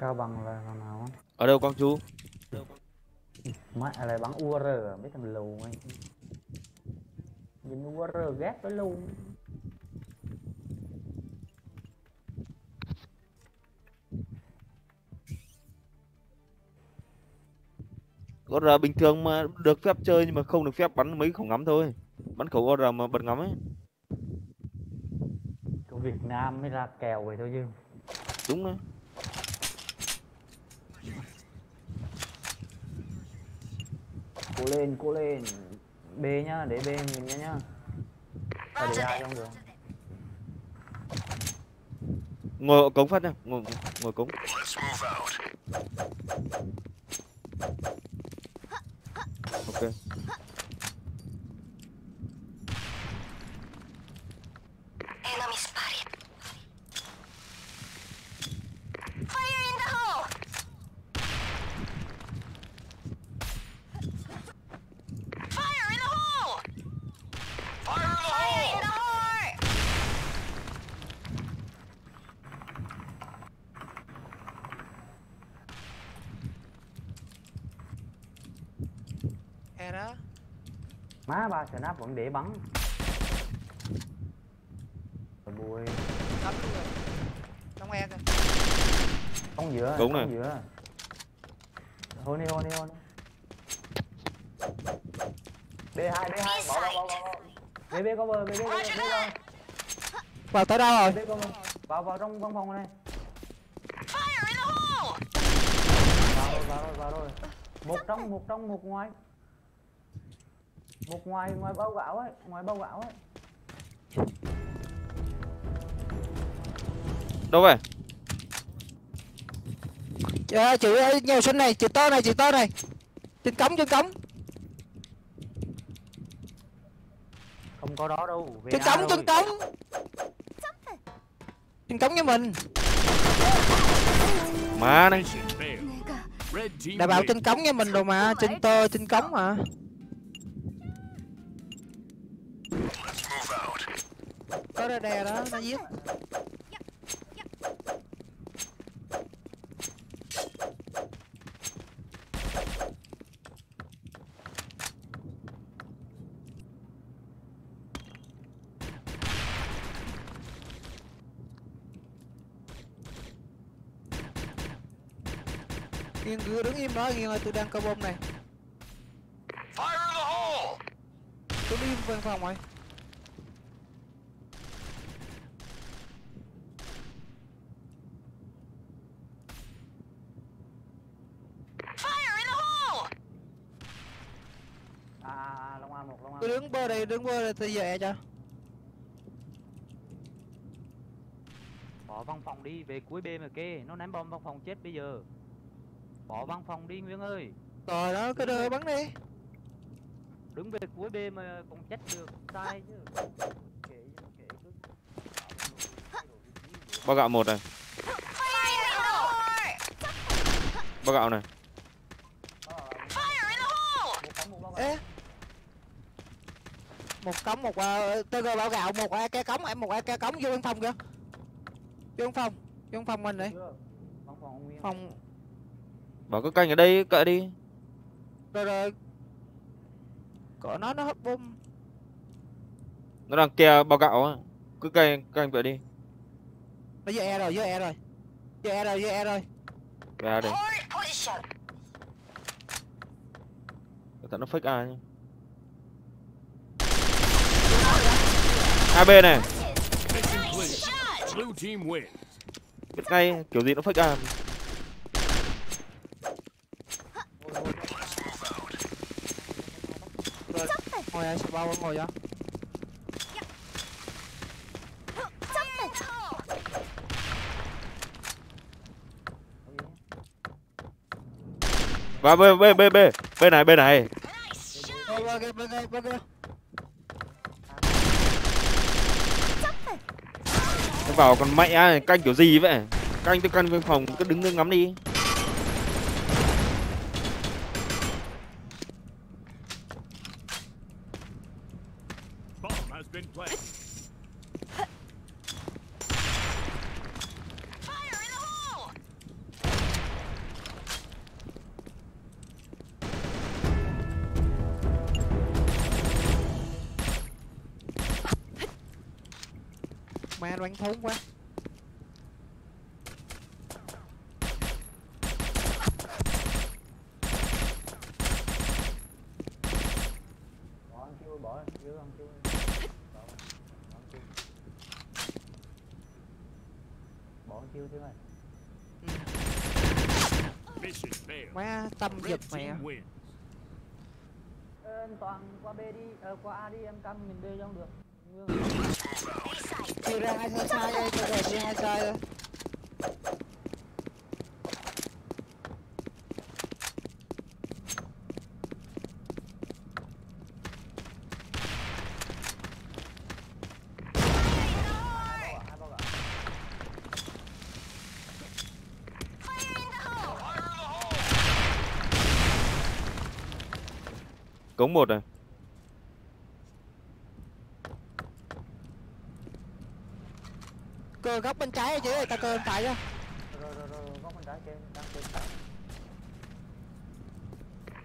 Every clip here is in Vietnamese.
Cao bằng là thằng nào á? Ở đâu Quang Chu? Mẹ lại bắn UR à? Mấy thằng lù ấy. Nhìn UR ghét với luôn. Ra bình thường mà được phép chơi nhưng mà không được phép bắn mấy khẩu ngắm thôi. Bắn khẩu OR mà bật ngắm ấy. Của Việt Nam mới ra kèo vậy thôi chứ. Đúng đấy. Cố lên, cố lên. B nhá, để B nhìn nhá nhá. À, để ai trong được. Ngồi ở cống phát nha, ngồi ngồi cống. Ok. Enemy spotted. Fire in the hole! Fire in the hole! Fire in the hole! in the hole! E đó Má ba snap vẫn để bắn. Rồi bùi. cắm luôn rồi trong e kìa Không giữa, Đúng rồi. giữa. Hôn đi, hôn đi, hôn đi. B2, B2, bỏ, bỏ, bỏ, bỏ. BB cover, BB cover, BB cover. vào tới đâu rồi. Vào, vào trong văn phòng này. Vào rồi vào rồi vào rồi một trong một trong một ngoài một ngoài ngoài bao gạo ấy ngoài bao gạo ấy. Đâu vậy? Dạ, chữ nhiều sinh này chữ to này chữ to này. Trên cống trên cống không có đó đâu về trên cống trên cống trên cống với mình. Má này. Đã bảo trên cống với mình rồi mà trên tơ trên cống mà ra đè đó nó giết. Nghiên cứ đứng im đó Nghiên ơi tôi đang cơ bom này. Fire in the hole! Tôi đi văn phòng rồi Fire in the hole! à, à, à long an một long an Tôi đứng bơ đây đứng bơ đây tôi về cho. Bỏ văn phòng đi về cuối b mà kê. Nó ném bom văn phòng chết bây giờ. Bỏ văn phòng đi nguyên ơi. Rồi đó cứ đưa bắn đi. Đứng về cuối b mà còn chết được sai chứ. Kệ kệ cứ Bao gạo một này, bao gạo này. Fire in the hole! một cắm một bao Ê một cống một uh, tơ bảo gạo một cái cống em một cái cống vô văn phòng kìa. Vô văn phòng vô văn phòng mình đi. Phòng ông nguyên. Phòng. Bảo có canh ở đây cậy đi. rồi rồi. Cỡ nó nó hấp bom Nó đang kè bao gạo á. Cứ canh canh vậy đi. nó vô e rồi vô e rồi. Vô e rồi vô e rồi. Ra đây. Tận nó fake ai bên này, Mission clear. Blue team wins. biết ngay kiểu gì nó fake rồi ngồi ai bao ngồi đó Và bên bên bên bên bên này bên này. Bên bên kia, bên kia, bên kia. Nó vào còn mẹ canh kiểu gì vậy? Canh tôi canh bên phòng, cứ đứng đứng ngắm đi. Thế này Mission failed. Má tâm giật mẹ. Ê, anh toàn qua B đi ờ, qua A đi em cam mình B cho không được từ hai sai sai đây từ đây hai sai đây cống một này phải chứ. rồi rồi rồi góc bên trái trên đang trên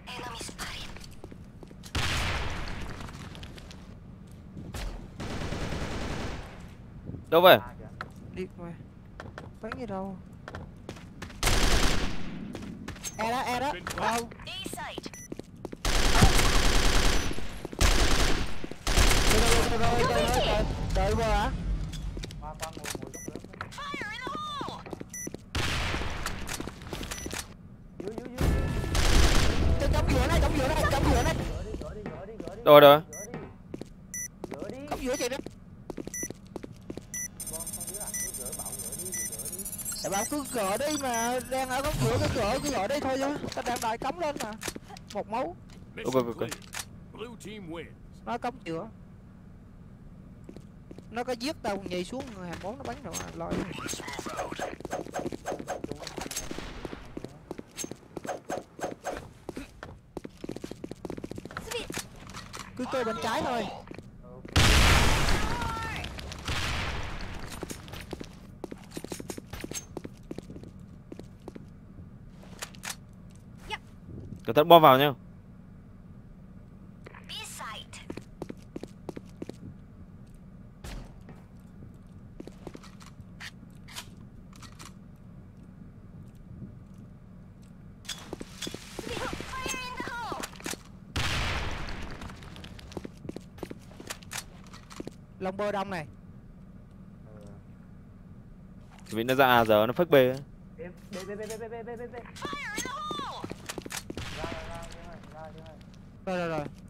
Enemy spotted. đâu vậy Đi ngoài. Bắn gì đâu. E đó, e đó. Đâu? B site. Rồi rồi rồi rồi rồi rồi. Rồi rồi. Đó Tại bảo cứ gỡ đi mà Đang ở góc cửa cứ gỡ cứ gỡ đi thôi chứ Tao đang đòi cấm lên mà. Một máu. Ok ok Nó cống chữa Nó có giết tao nhảy xuống người hàng bốn nó bắn rồi lo. Cứ chơi bên trái thôi. cẩn thận bom vào nhau. bơ đông này. Vì nó ra à giờ nó phất bê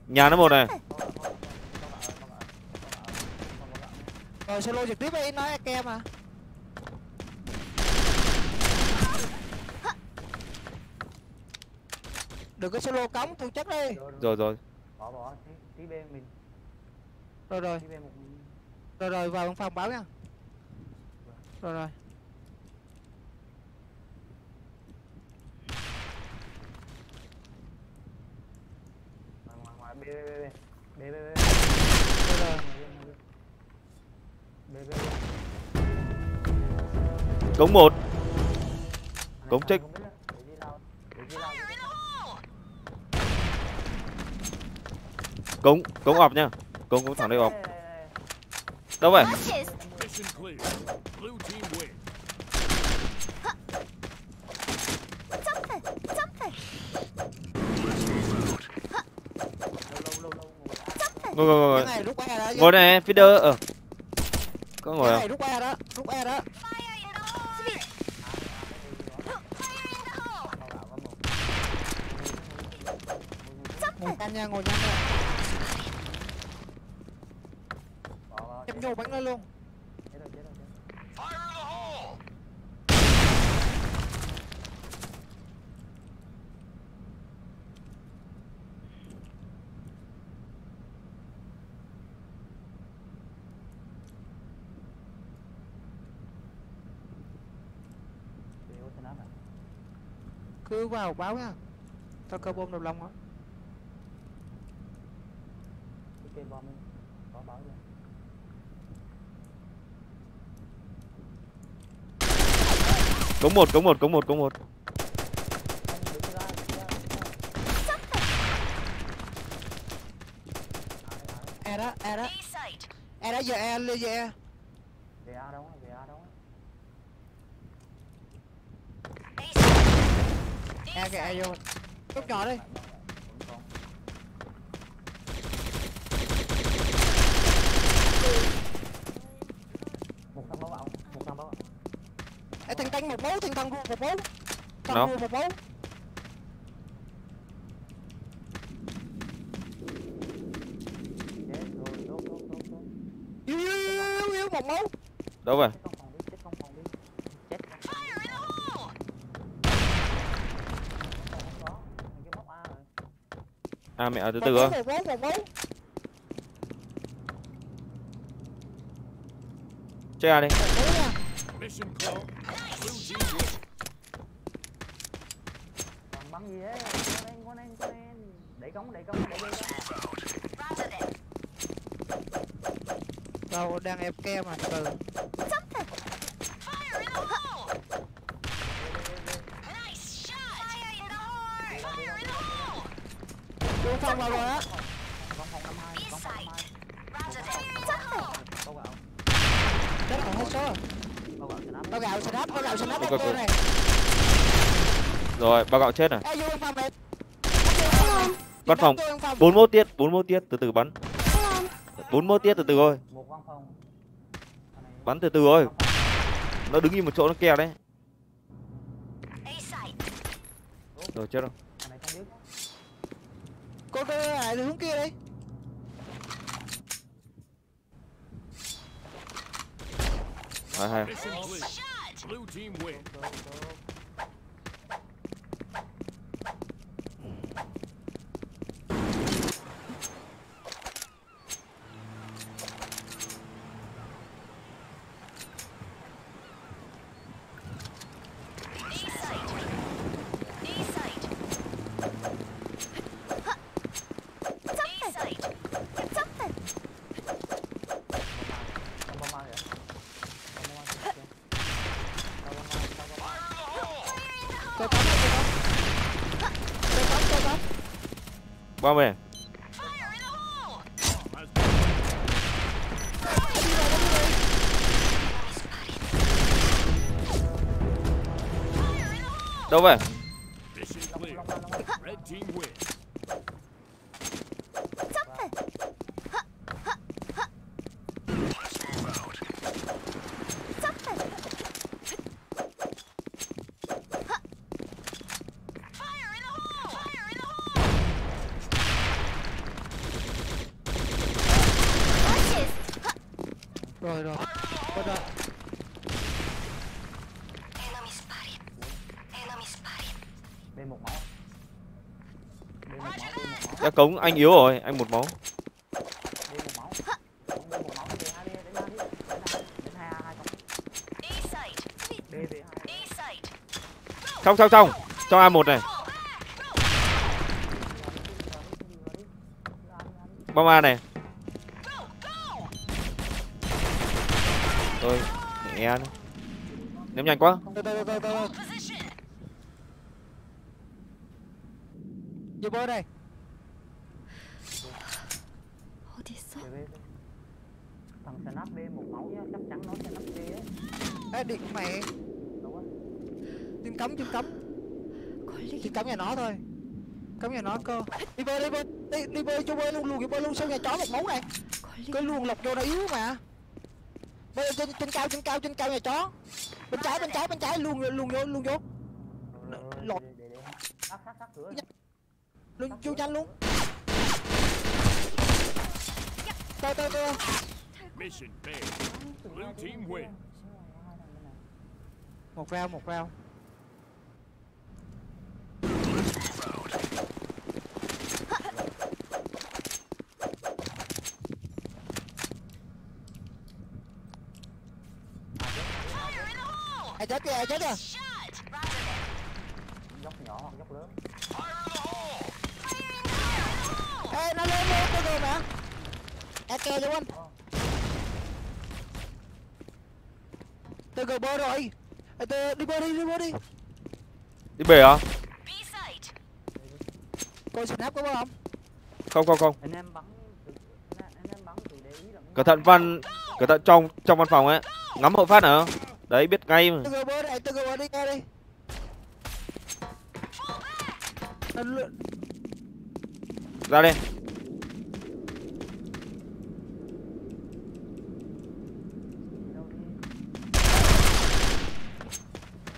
nhà nó một này. Rồi solo trực tiếp đi. Nói kem mà. Đừng có solo cống tôi chắc đi. Rồi rồi. Bỏ bỏ. Tí bên mình. Rồi rồi rồi rồi, vào phòng báo nha. Rồi rồi. ngoài ngoài ngoài b b b b b b b b cống một Cống trích cống cống ọp nha cống cống thẳng đây ọp Đâu vậy? Ngồi ngồi ngồi Ngồi này, Peter ờ. Có ngồi không? Rút E đó, rút E đó. Ngồi nhanh nha, ngồi nhanh nha. đầu bắn lên luôn. Chết cứ vào báo nha tao cơ bom đầu lòng á. Có một, có một, có một, có một. E đó, E đó. E đó giờ E lên giờ E. Về đâu, về A đâu. E kìa E vô. Tốt nhỏ đi. Tăng một máu thằng thằng rùa một máu thằng rùa một máu yếu yếu yếu một máu đâu vậy? Rồi à mẹ từ từ máu chơi à đi còn bắn gì đấy con em con em con em Để cống để cống để cống đâu, đang ép ke mà, từ Fire in the hole! Nice shot! Fire in the hole! Fire in the hole! vô phong vào rồi á con phòng năm hai B con phòng năm site. hai Roger that. bao gạo đất còn hết số rồi bao gạo snap bao gạo snap bao gạo snap Ok, ép ok. này. Rồi bao gạo chết vô văn phòng. Này Văn bốn mốt tiết bốn mốt tiết từ từ bắn. Bốn mốt tiết từ từ thôi. Bắn từ từ thôi. Nó đứng như một chỗ nó kè đấy. Rồi chết rồi. Cô cô lại hướng kia đi hai hai! Blue team win. Bao về Fire in the hole! Has Fire in the hole! đâu vậy mission Long, clear. long, long, long. Red team win. Fire in the hole! Fire in the hole! rồi rồi Quên rồi Enemy spotted. Dạ, Enemy một máu. Một máu, đã cống anh yếu rồi anh một máu B một. Không, B một máu đi, hai đi, đánh hai đi. Đánh hai, đánh hai, hai con. A site. B, B hai. A site. trong trong trong trong a 1 này bom a này tôi nghe nó. ném nhanh quá vô bơi đây. B, B, B. Thằng Snap B một máu nhá, chắc chắn nó sẽ nắp B ấy. Ê, điện của mày á? trên cấm trên cấm. Trên cấm nhà nó thôi. Cấm nhà nó cơ. Đi bơi đi bơi. Đi, đi bơi cho bơi luôn luôn bơi luôn sau nhà chó một máu này. Cái luồng lọc vô nó yếu mà. Bơi trên trên cao trên cao trên cao nhà chó. Bên trái bên trái bên trái. Luôn luôn vô luôn vô. Lột. Sát, sát, sát cửa. Luôn chu nhanh luôn từ từ từ Mission failed. Blue team win. một rau một hole! ai chết kìa ai chết kìa Shot! Roger that. Dốc nhỏ hoặc dốc lớn. ê nó lên lên tôi rồi mà kè cho anh từ gờ bơi rồi. Từ đi bơi đi đi bơi đi. Đi bể à coi snap có bơi không? Không không không. Anh em bắn từ- anh em- anh em bắn từ để ý lẫn cẩn thận văn. Cẩn thận trong trong văn phòng ấy. Ngắm hậu phát hả? Đấy biết ngay mà. Từ gờ bơi này từ gờ bơi đi nghe đi Fall back! nó lượn ra đây Đi đâu đi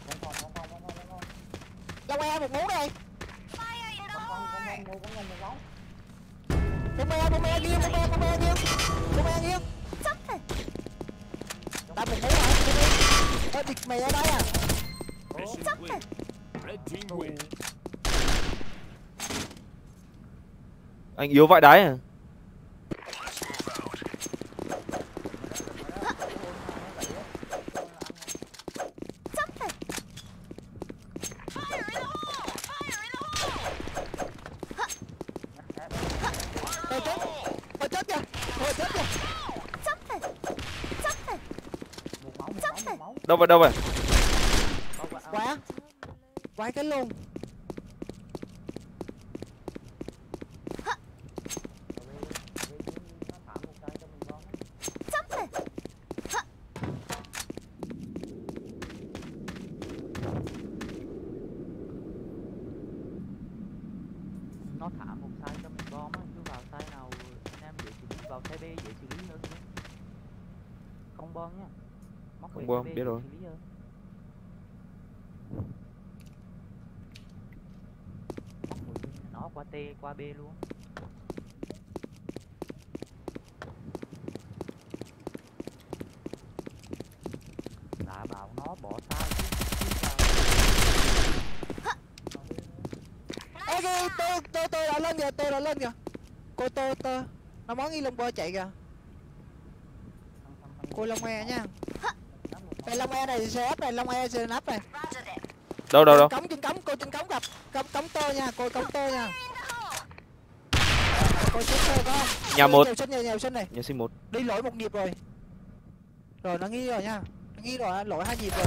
Bóng phòng, bóng phòng, bóng phòng, bóng phòng. long e một mũ này Fire in the Bóng phòng, bóng hole! phòng, một phòng, một bóng. bom e bom e nghiêng bom e bom e nghiêng bom e nghiêng Something! ta một mũ hả ơ địch mày ở đây à. Red team wins. anh yếu vãi đái à Something! Fire in the hole! Fire in the hole! Ôi chết Ôi chết kìa Ôi chết kìa Something! Something! Một máu, một máu, một máu đâu vậy đâu vậy? Quá Quá cái luôn Nó thả một cái cho mình bom. Something! nó thả một sai cho mình bom á cứ vào sai nào anh em dễ xử lý vào sai B dễ xử lý hơn nữa. không bom nhá móc không về bom, sai B biết rồi. nó qua T qua B luôn. Đã bảo nó bỏ sai Ê kìa tôi tôi tôi đã lên kìa tôi đã lên kìa. Cô tôi tôi Nó món ghi lông bơ chạy kìa. Cô Long E nha Đây Long E này xe ấp này Long E xe nắp này. Đâu đâu đâu? Cống trên cống cô trên cống gặp. Cống cống tôi nha cô cống tôi nha! Cô chết tôi có Nhà một. Nhiều này nhiều sinh này. Nhà sinh một. Đi lỗi một nhịp rồi. Rồi nó nghi rồi nha. Nó nghi rồi lỗi hai nhịp rồi.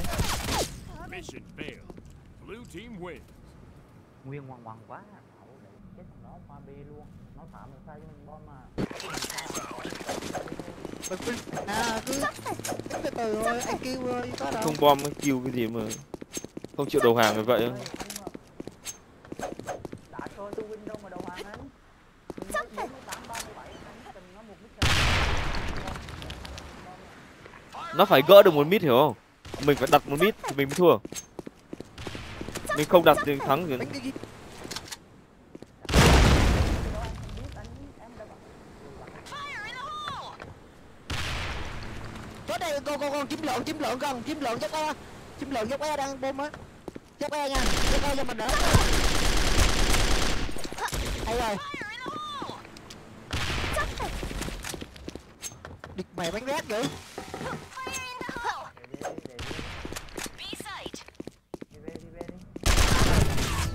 Mission failed. Blue team wins. nguyên ngoằn ngoằn quá chết thằng nó qua B luôn. Nó thả một sai cho mình bom mà cứ À cứ Từ từ thôi anh kêu có đâu không bom kêu cái gì mà không chịu đầu hàng như vậy không nó nó phải gỡ được một mít, hiểu không? Mình phải đặt một mít thì mình mới thua. Mình không đặt thì thắng thì Bánh đi ghi Fire in the hole! Có đây con con con chim lợn gần con chim lợn dốc e chim lợn dốc e đang bom á. Dốc e nha dốc e cho mình đỡ. Hay rồi. Địch mày bánh rét vậy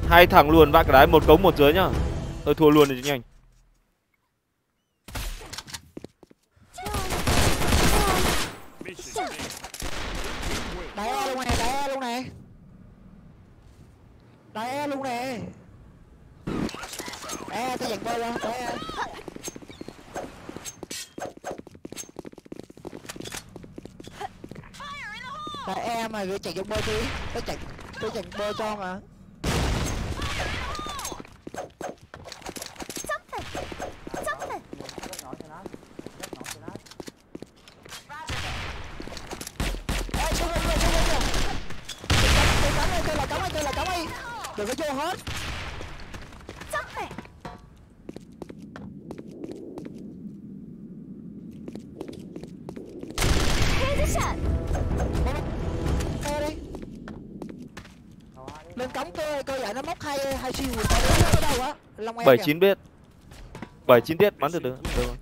hai thằng luôn, vác cái đấy một cống, một dưới nhá. Tôi thua luôn rồi chứ nhanh Mission failed. Blue team wins. đá e luôn này đá e luôn này đá e luôn nè đá e tôi dặn bơi ra đá e Fire in the hole! đá e mà gửi chạy dặn bơi tôi tôi chạy tôi dặn bơi cho mà Fire in the hole! Something! Something! Roger that! Ê, xuống lên, xuống em mà gửi chạy cho bơ đi tôi chạy tôi chạy bơ cho mà. Đừng có vô hết. 79 biết. 79 biết bắn từ từ được rồi.